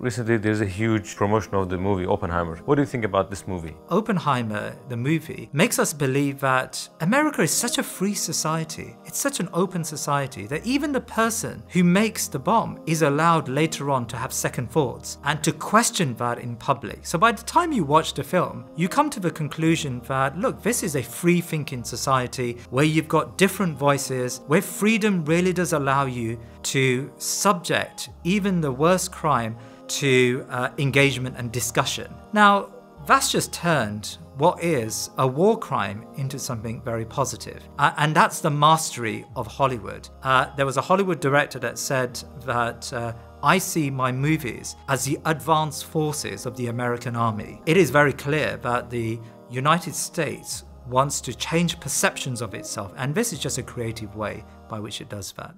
Recently, there's a huge promotion of the movie Oppenheimer. What do you think about this movie? Oppenheimer, the movie, makes us believe that America is such a free society. It's such an open society that even the person who makes the bomb is allowed later on to have second thoughts and to question that in public. So by the time you watch the film, you come to the conclusion that, look, this is a free thinking society where you've got different voices, where freedom really does allow you to subject even the worst crime to uh, engagement and discussion. Now, that's just turned what is a war crime into something very positive. Uh, and that's the mastery of Hollywood. Uh, there was a Hollywood director that said that. Uh, I see my movies as the advanced forces of the American army. It is very clear that the United States wants to change perceptions of itself, and this is just a creative way by which it does that.